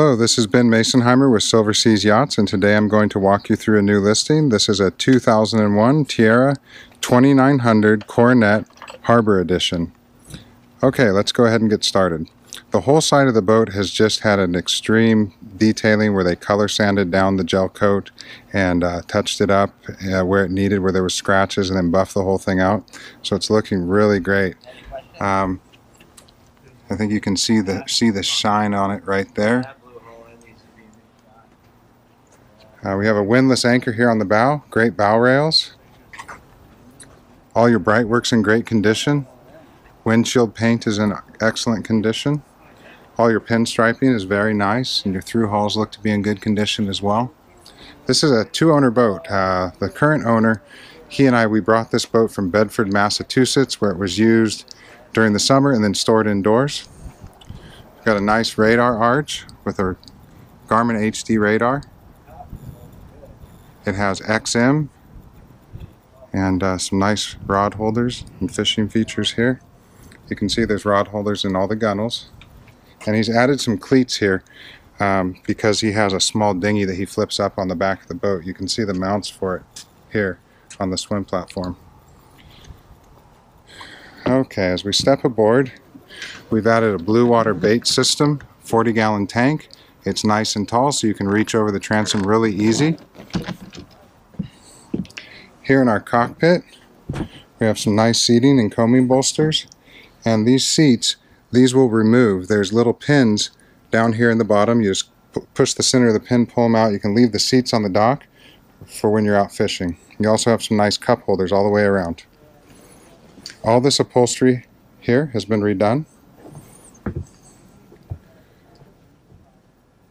this is Ben Masonheimer with Silver Seas Yachts, and today I'm going to walk you through a new listing. This is a 2001 Tiara 2900 Coronet Harbor Edition. Okay, let's go ahead and get started. The whole side of the boat has just had an extreme detailing where they color sanded down the gel coat and uh, touched it up uh, where it needed, where there was scratches, and then buffed the whole thing out. So it's looking really great. Um, I think you can see the see the shine on it right there. Uh, we have a windlass anchor here on the bow, great bow rails. All your bright works in great condition. Windshield paint is in excellent condition. All your pinstriping is very nice and your through hulls look to be in good condition as well. This is a two owner boat. Uh, the current owner, he and I, we brought this boat from Bedford, Massachusetts where it was used during the summer and then stored indoors. Got a nice radar arch with a Garmin HD radar. It has XM and uh, some nice rod holders and fishing features here. You can see there's rod holders in all the gunnels. And he's added some cleats here um, because he has a small dinghy that he flips up on the back of the boat. You can see the mounts for it here on the swim platform. Okay, as we step aboard, we've added a blue water bait system, 40 gallon tank. It's nice and tall so you can reach over the transom really easy. Here in our cockpit, we have some nice seating and coaming bolsters. And these seats, these will remove. There's little pins down here in the bottom. You just push the center of the pin, pull them out. You can leave the seats on the dock for when you're out fishing. You also have some nice cup holders all the way around. All this upholstery here has been redone.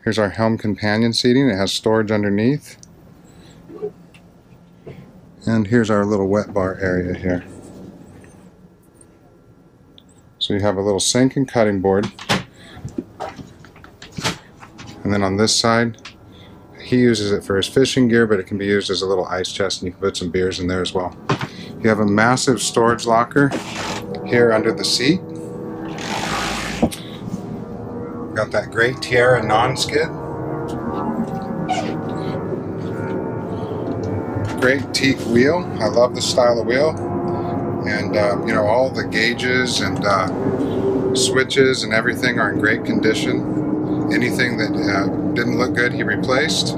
Here's our helm companion seating. It has storage underneath. And here's our little wet bar area here. So you have a little sink and cutting board. And then on this side, he uses it for his fishing gear, but it can be used as a little ice chest and you can put some beers in there as well. You have a massive storage locker here under the seat. Got that great Tiara non-skid. Great teak wheel. I love the style of wheel. And, uh, you know, all the gauges and uh, switches and everything are in great condition. Anything that uh, didn't look good, he replaced.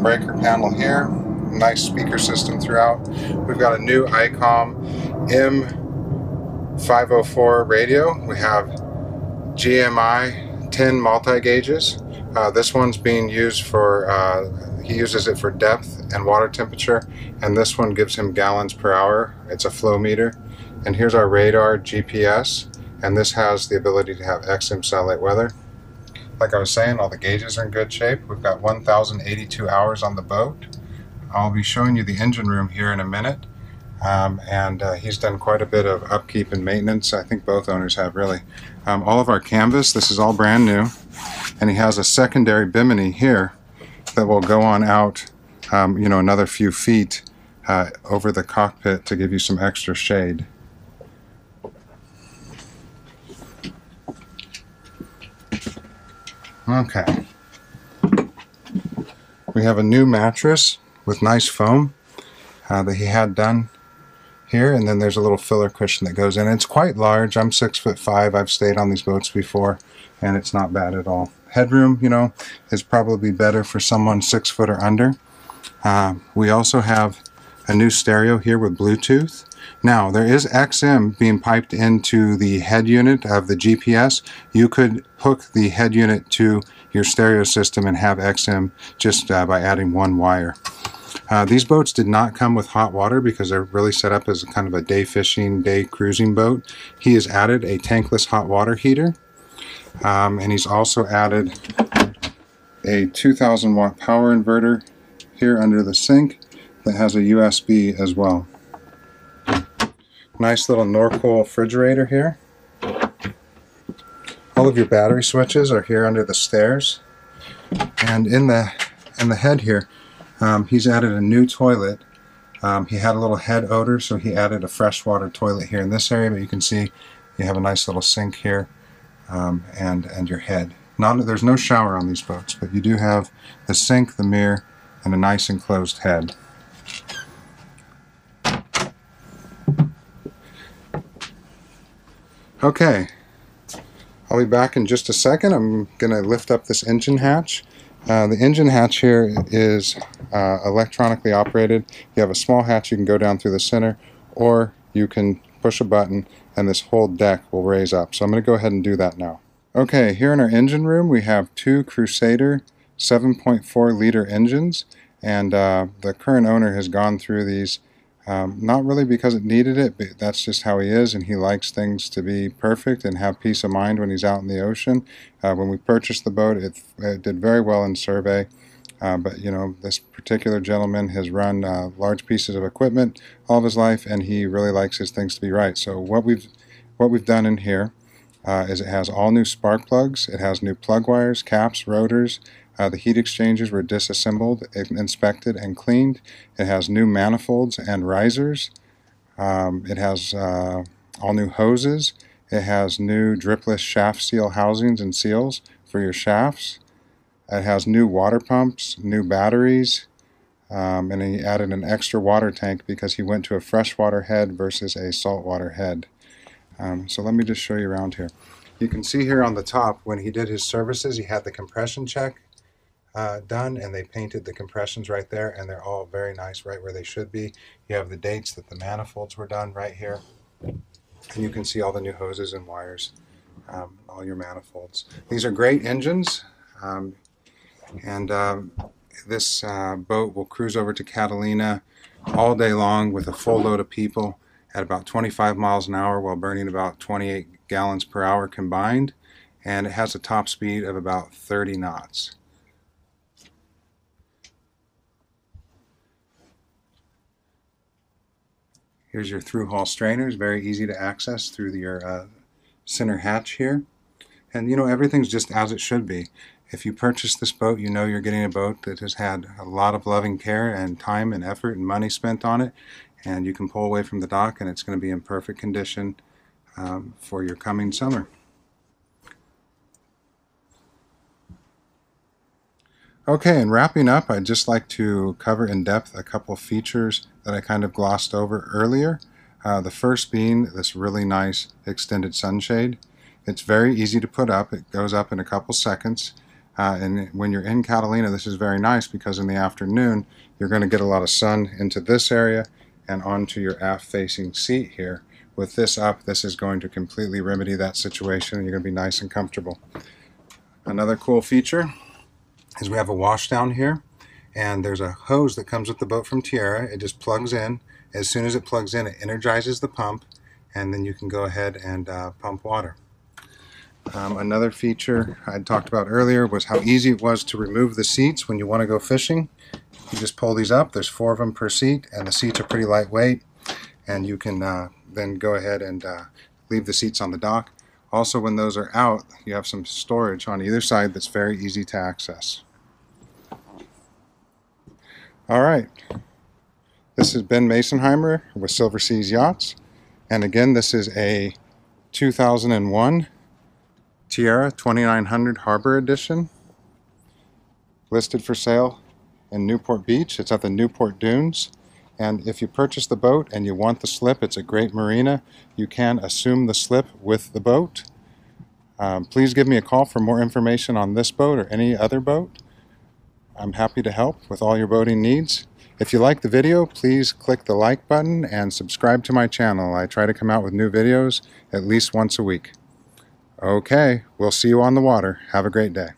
Breaker panel here. Nice speaker system throughout. We've got a new ICOM M504 radio. We have GMI 10 multi-gauges. Uh, this one's being used for, uh, he uses it for depth and water temperature, and this one gives him gallons per hour. It's a flow meter. And here's our radar GPS, and this has the ability to have XM satellite weather. Like I was saying, all the gauges are in good shape. We've got 1,082 hours on the boat. I'll be showing you the engine room here in a minute. Um, and uh, he's done quite a bit of upkeep and maintenance. I think both owners have really. Um, all of our canvas, this is all brand new, and he has a secondary bimini here that will go on out, um, you know, another few feet uh, over the cockpit to give you some extra shade. Okay. We have a new mattress with nice foam uh, that he had done here and then there's a little filler cushion that goes in. It's quite large. I'm six foot five. I've stayed on these boats before and it's not bad at all. Headroom, you know, is probably better for someone six foot or under. Uh, we also have a new stereo here with Bluetooth. Now, there is XM being piped into the head unit of the GPS. You could hook the head unit to your stereo system and have XM just uh, by adding one wire. Uh, these boats did not come with hot water because they're really set up as kind of a day fishing, day cruising boat. He has added a tankless hot water heater. Um, and he's also added a 2000 watt power inverter here under the sink that has a USB as well. Nice little Norcold refrigerator here. All of your battery switches are here under the stairs. And in the in the head here, um, he's added a new toilet. Um, he had a little head odor, so he added a freshwater toilet here in this area, but you can see you have a nice little sink here um, and, and your head. Not There's no shower on these boats, but you do have the sink, the mirror, and a nice enclosed head. Okay, I'll be back in just a second. I'm going to lift up this engine hatch. Uh, the engine hatch here is uh, electronically operated. You have a small hatch you can go down through the center, or you can push a button and this whole deck will raise up. So I'm going to go ahead and do that now. Okay, here in our engine room we have two Crusader 7.4 liter engines and uh, the current owner has gone through these um, not really because it needed it, but that's just how he is, and he likes things to be perfect and have peace of mind when he's out in the ocean. Uh, when we purchased the boat, it, it did very well in survey. Uh, but you know, this particular gentleman has run uh, large pieces of equipment all of his life, and he really likes his things to be right. So what we've what we've done in here uh, is it has all new spark plugs, it has new plug wires, caps, rotors. Uh, the heat exchangers were disassembled, inspected, and cleaned. It has new manifolds and risers. Um, it has uh, all new hoses. It has new dripless shaft seal housings and seals for your shafts. It has new water pumps, new batteries, um, and he added an extra water tank because he went to a freshwater head versus a saltwater head. Um, so let me just show you around here. You can see here on the top when he did his services he had the compression check uh, done and they painted the compressions right there and they're all very nice right where they should be. You have the dates that the manifolds were done right here and you can see all the new hoses and wires, um, all your manifolds. These are great engines. Um, and um, this uh, boat will cruise over to Catalina all day long with a full load of people at about 25 miles an hour while burning about 28 gallons per hour combined and it has a top speed of about 30 knots. Here's your through hull strainers, very easy to access through your uh, center hatch here. And you know, everything's just as it should be. If you purchase this boat, you know you're getting a boat that has had a lot of loving care and time and effort and money spent on it. And you can pull away from the dock and it's going to be in perfect condition um, for your coming summer. Okay, and wrapping up, I'd just like to cover in depth a couple features that I kind of glossed over earlier. Uh, the first being this really nice extended sunshade. It's very easy to put up. It goes up in a couple seconds. Uh, and when you're in Catalina, this is very nice because in the afternoon, you're going to get a lot of sun into this area and onto your aft-facing seat here. With this up, this is going to completely remedy that situation you're going to be nice and comfortable. Another cool feature is we have a wash down here and there's a hose that comes with the boat from Tiara. It just plugs in. As soon as it plugs in, it energizes the pump and then you can go ahead and uh, pump water. Um, another feature I talked about earlier was how easy it was to remove the seats when you want to go fishing. You just pull these up. There's four of them per seat and the seats are pretty lightweight and you can uh, then go ahead and uh, leave the seats on the dock. Also when those are out you have some storage on either side that's very easy to access. All right. This is Ben Masonheimer with Silver Seas Yachts. And again, this is a 2001 Tiara 2900 Harbor Edition. Listed for sale in Newport Beach. It's at the Newport Dunes. And if you purchase the boat and you want the slip, it's a great marina. You can assume the slip with the boat. Um, please give me a call for more information on this boat or any other boat. I'm happy to help with all your boating needs. If you like the video, please click the like button and subscribe to my channel. I try to come out with new videos at least once a week. Okay, we'll see you on the water. Have a great day.